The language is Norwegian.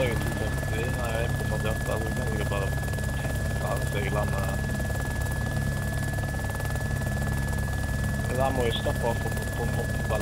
var jo 250. Nei, jeg er på 48, så kan jeg bare ta hvis jeg lander Det der må jeg stoppe for å komme opp på